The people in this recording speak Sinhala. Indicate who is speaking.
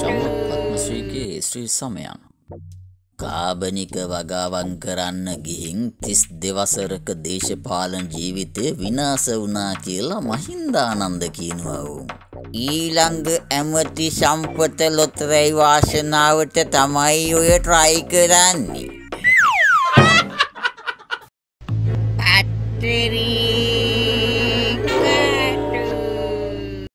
Speaker 1: චමත්පත්මශ්‍රීගේ ශ්‍රී සමයන් කාබනික වගාවන් කරන්න ගිහින් තිස් දෙවසරක දේශපාලන ජීවිතය විනාස වනා කියලා මහින්දානන්ද කියනවවුම්. ඊළඟ ඇමති සම්පත ලොතරැයි වාශනාවට තමයි ඔය ට්‍රයි කරන්නේ. ඇත්තරී